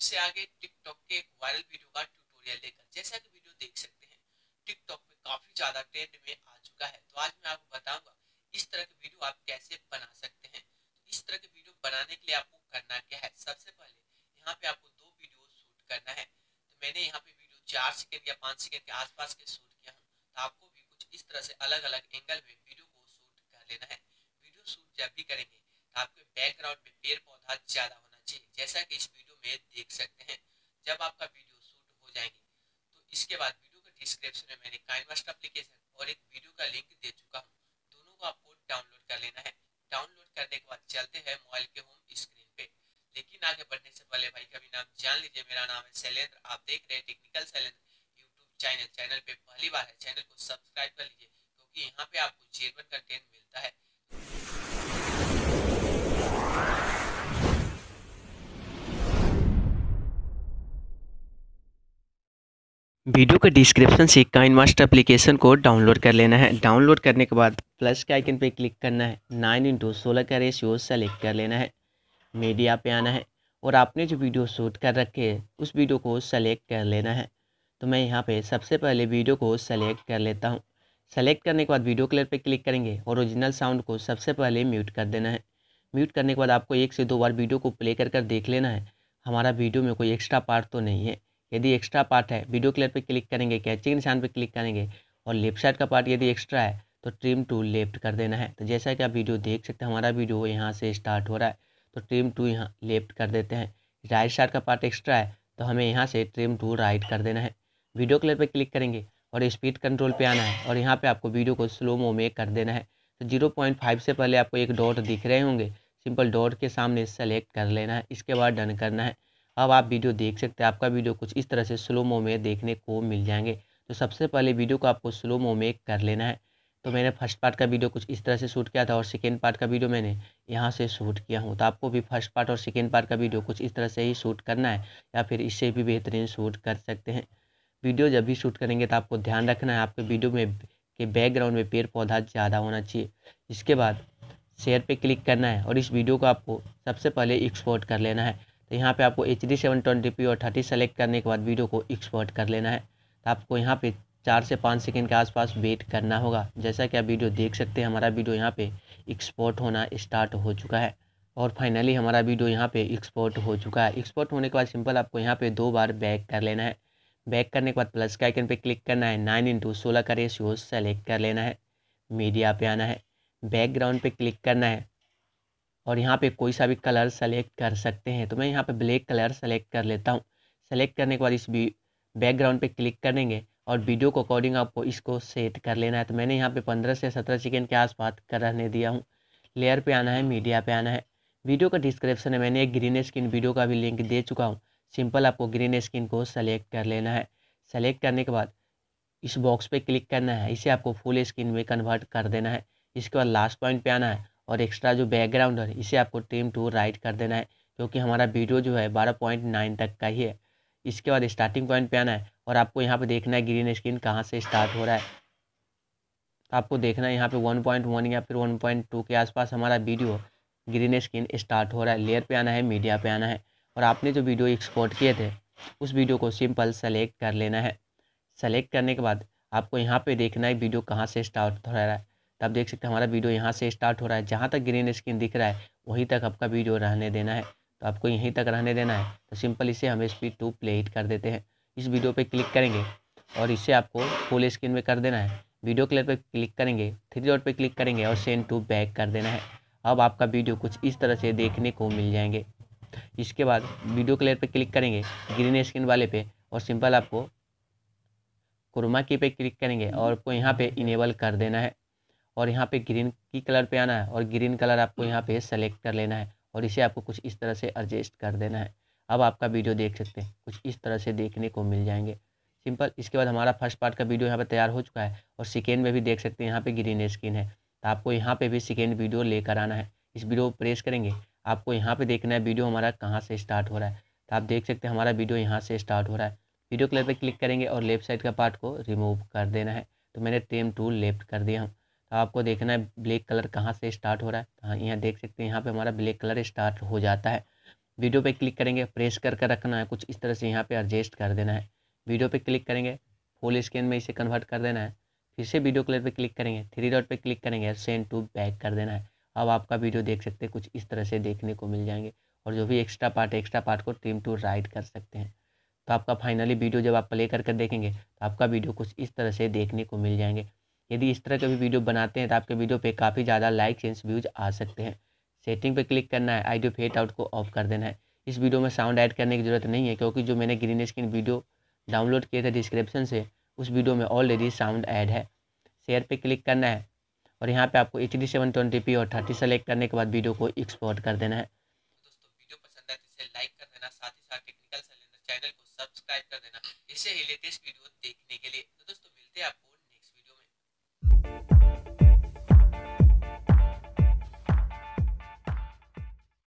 फिर से आगे टिकटॉक के वायरल वीडियो का ट्यूटोरियल लेकर, जैसा कि वीडियो देख सकते हैं, टिकटॉक पे काफ़ी ज़्यादा ट्रेंड में आ चुका है। तो आज मैं आपको बताऊँगा इस तरह के वीडियो आप कैसे बना सकते हैं। तो इस तरह के वीडियो बनाने के लिए आपको करना क्या है? सबसे पहले यहाँ पे आपको दो वीडियो शूट करना है। तो मैंने यहाँ पे वीडियो चार सेकेंड या पाँच सेकेंड के आसपास के शूट किया हूँ। तो आपको भी कुछ इस तरह से अलग अलग एंगल में वीडियो को शूट कर लेना है। वीडियो शूट जब भी करेंगे तो आपके बैकग्राउंड में पेड़ पौधा ज़्यादा होना चाहिए। जैसा कि इस में देख सकते हैं जब आपका वीडियो शूट हो जाएँगे। तो इसके बाद वीडियो के डिस्क्रिप्शन में मैंने काइनमास्ट एप्लीकेशन और एक वीडियो का लिंक दे चुका हूँ। दोनों को आपको डाउनलोड कर लेना है। डाउनलोड करने के बाद चलते हैं मोबाइल के होम स्क्रीन पे। लेकिन आगे बढ़ने से पहले भाई का भी नाम जान लीजिए, मेरा नाम है शैलेंद्र। आप देख रहे हैं technical Shailendra YouTube channel channel पे पहली बार है चैनल को सब्सक्राइब कर लीजिए, क्योंकि यहाँ पे आपको जेनवन कंटेंट मिलता है। वीडियो के डिस्क्रिप्शन से काइन मास्टर एप्लीकेशन को डाउनलोड कर लेना है। डाउनलोड करने के बाद प्लस के आइकन पे क्लिक करना है। नाइन इंटू सोलह का रेशियो सेलेक्ट कर लेना है। मीडिया पे आना है और आपने जो वीडियो शूट कर रखे है, उस वीडियो को सेलेक्ट कर लेना है। तो मैं यहाँ पे सबसे पहले वीडियो को सेलेक्ट कर लेता हूँ। सेलेक्ट करने के बाद वीडियो क्लियर पर क्लिक करेंगे और ओरिजिनल साउंड को सबसे पहले म्यूट कर देना है। म्यूट करने के बाद आपको एक से दो बार वीडियो को प्ले कर कर देख लेना है। हमारा वीडियो में कोई एक्स्ट्रा पार्ट तो नहीं है। यदि एक्स्ट्रा पार्ट है वीडियो क्लियर पे क्लिक करेंगे कैचिंग निशान पे क्लिक करेंगे और लेफ़्ट साइड का पार्ट यदि एक्स्ट्रा है तो ट्रिम टू लेफ़्ट कर देना है। तो जैसा कि आप वीडियो देख सकते हैं, हमारा वीडियो यहाँ से स्टार्ट हो रहा है तो ट्रिम टू यहाँ लेफ़्ट कर देते हैं। राइट साइड का पार्ट एक्स्ट्रा है तो हमें यहाँ से ट्रिम टू राइट कर देना है। वीडियो क्लियर पर क्लिक करेंगे और स्पीड कंट्रोल पे आना है और यहाँ पे आपको वीडियो को स्लो मो में कर देना है। तो ज़ीरो पॉइंट फाइव से पहले आपको एक डॉट दिख रहे होंगे सिंपल डॉट के सामने सेलेक्ट कर लेना है, इसके बाद डन करना है। अब आप वीडियो देख सकते हैं। आपका वीडियो कुछ इस तरह से स्लो मो में देखने को मिल जाएँगे। तो सबसे पहले वीडियो को आपको स्लो मो में कर लेना है। तो मैंने फ़र्स्ट पार्ट का वीडियो कुछ इस तरह से शूट किया था और सेकेंड पार्ट का वीडियो मैंने यहाँ से शूट किया हूँ। तो आपको भी फ़र्स्ट पार्ट और सेकेंड पार्ट का वीडियो कुछ इस तरह से ही शूट करना है या फिर इससे भी बेहतरीन शूट कर सकते हैं। वीडियो जब भी शूट करेंगे तो आपको ध्यान रखना है आपके वीडियो में के बैकग्राउंड में पेड़ पौधा ज़्यादा होना चाहिए। इसके बाद शेयर पे क्लिक करना है और इस वीडियो को आपको सबसे पहले एक्सपोर्ट कर लेना है। तो यहाँ पे आपको H D seven twenty p और थर्टी सेलेक्ट करने के बाद वीडियो को एक्सपोर्ट कर लेना है। तो आपको यहाँ पे चार से पाँच सेकंड के आसपास वेट करना होगा। जैसा कि आप वीडियो देख सकते हैं, हमारा वीडियो यहाँ पे एक्सपोर्ट होना स्टार्ट हो चुका है। और फाइनली हमारा वीडियो यहाँ पे एक्सपोर्ट हो चुका है। एक्सपोर्ट होने के बाद सिंपल आपको यहाँ पे दो बार बैक कर लेना है। बैक करने के बाद प्लस के आइकन पे क्लिक करना है। नाइन इंटू सोलह का रेशियो सेलेक्ट कर लेना है। मीडिया पे आना है। बैकग्राउंड पे क्लिक करना है। और यहाँ पे कोई सा भी कलर सेलेक्ट कर सकते हैं। तो मैं यहाँ पे ब्लैक कलर सेलेक्ट कर लेता हूँ। सेलेक्ट करने के बाद इस बैकग्राउंड पे क्लिक करेंगे और वीडियो को अकॉर्डिंग आपको इसको सेट कर लेना है। तो मैंने यहाँ पे पंद्रह से सत्रह सेकेंड के आसपास कर रहने दिया हूँ। लेयर पे आना है, मीडिया पे आना है। वीडियो का डिस्क्रिप्शन में मैंने एक ग्रीन स्क्रीन वीडियो का भी लिंक दे चुका हूँ। सिंपल आपको ग्रीन स्क्रीन को सेलेक्ट कर लेना है। सेलेक्ट करने के बाद इस बॉक्स पे क्लिक करना है। इसे आपको फुल स्क्रीन में कन्वर्ट कर देना है। इसके बाद लास्ट पॉइंट पे आना है। और एक्स्ट्रा जो बैकग्राउंड है, इसे आपको ट्रिम टू राइट कर देना है क्योंकि हमारा वीडियो जो है बारह पॉइंट नाइन तक का ही है। इसके बाद स्टार्टिंग पॉइंट पे आना है और आपको यहाँ पे देखना है ग्रीन स्क्रीन कहाँ से स्टार्ट हो रहा है। तो आपको देखना है यहाँ पे वन पॉइंट वन या फिर वन पॉइंट टू के आसपास हमारा वीडियो ग्रीन स्क्रीन स्टार्ट हो रहा है। लेयर पे आना है मीडिया पे आना है और आपने जो वीडियो एक्सपोर्ट किए थे, उस वीडियो को सिंपल सेलेक्ट कर लेना है। सेलेक्ट करने के बाद आपको यहाँ पे देखना है वीडियो कहाँ से स्टार्ट हो रहा है। तो आप देख सकते हैं हमारा वीडियो यहाँ से स्टार्ट हो रहा है। जहाँ तक ग्रीन स्क्रीन दिख रहा है, वहीं तक आपका वीडियो रहने देना है। तो आपको यहीं तक रहने देना है। तो सिंपल इसे हम स्पीड टू प्ले इट कर देते हैं। इस वीडियो पे क्लिक करेंगे और इसे आपको फुल स्क्रीन में कर देना है। वीडियो क्लियर पर क्लिक करेंगे थ्री डॉट पर क्लिक करेंगे और सेंड टू बैक कर देना है। अब आपका वीडियो कुछ इस तरह से देखने को मिल जाएँगे। इसके बाद वीडियो क्लियर पर क्लिक करेंगे ग्रीन स्क्रीन वाले पे और सिंपल आपको क्रोमा की पे क्लिक करेंगे और आपको यहाँ पे इनेबल कर देना है। और यहाँ पे ग्रीन की कलर पे आना है और ग्रीन कलर आपको यहाँ पे सेलेक्ट कर लेना है और इसे आपको कुछ इस तरह से एडजस्ट कर देना है। अब आपका वीडियो देख सकते हैं, कुछ इस तरह से देखने को मिल जाएँगे। सिंपल इसके बाद हमारा फ़र्स्ट पार्ट का वीडियो यहाँ पर तैयार हो चुका है और सेकेंड में भी देख सकते हैं यहाँ पर ग्रीन स्क्रीन है। तो आपको यहाँ पर भी सेकेंड वीडियो लेकर आना है। इस वीडियो को प्रेस करेंगे, आपको यहाँ पर देखना है वीडियो हमारा कहाँ से स्टार्ट हो रहा है। तो आप देख सकते हैं हमारा वीडियो यहाँ से स्टार्ट हो रहा है। वीडियो क्लिप पर क्लिक करेंगे और लेफ़्ट साइड का पार्ट को रिमूव कर देना है। तो मैंने टेम टूल लेफ़्ट कर दिया हूँ। तो आपको देखना है ब्लैक कलर कहाँ से स्टार्ट हो रहा है। हाँ यहाँ देख सकते हैं, यहाँ पे हमारा ब्लैक कलर स्टार्ट हो जाता है। वीडियो पे क्लिक करेंगे प्रेस कर कर रखना है, कुछ इस तरह से यहाँ पे एडजस्ट कर देना है। वीडियो पे क्लिक करेंगे, फुल स्क्रीन में इसे कन्वर्ट कर देना है। फिर से वीडियो कलर पे क्लिक करेंगे, थ्री डॉट पे क्लिक करेंगे, सेंड टू बैक कर देना है। अब आपका वीडियो देख सकते हैं, कुछ इस तरह से देखने को मिल जाएँगे और जो भी एक्स्ट्रा पार्ट एक्स्ट्रा पार्ट को ट्रिम टू राइट कर सकते हैं। तो आपका फाइनली वीडियो जब आप प्ले कर कर देखेंगे तो आपका वीडियो कुछ इस तरह से देखने को मिल जाएँगे। यदि इस तरह का भी वीडियो बनाते हैं तो आपके वीडियो पे काफ़ी ज़्यादा लाइक एंड व्यूज़ आ सकते हैं। सेटिंग पे क्लिक करना है आइडियो फेट आउट को ऑफ़ कर देना है। इस वीडियो में साउंड ऐड करने की ज़रूरत नहीं है, क्योंकि जो मैंने ग्रीन स्क्रीन वीडियो डाउनलोड किए थे डिस्क्रिप्शन से, उस वीडियो में ऑलरेडी साउंड ऐड है। शेयर पे क्लिक करना है, और यहाँ पे आपको एच डी और थर्टी सेलेक्ट करने के बाद वीडियो को एक्सपोर्ट कर देना है। आए तो इसे चैनल को सब्सक्राइब कर देना। इससे ही लेटेस्ट वीडियो देखने के लिए। तो दोस्तों, मिलते हैं आपको